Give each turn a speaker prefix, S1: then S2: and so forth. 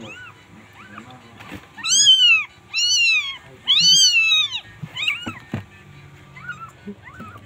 S1: Thank you.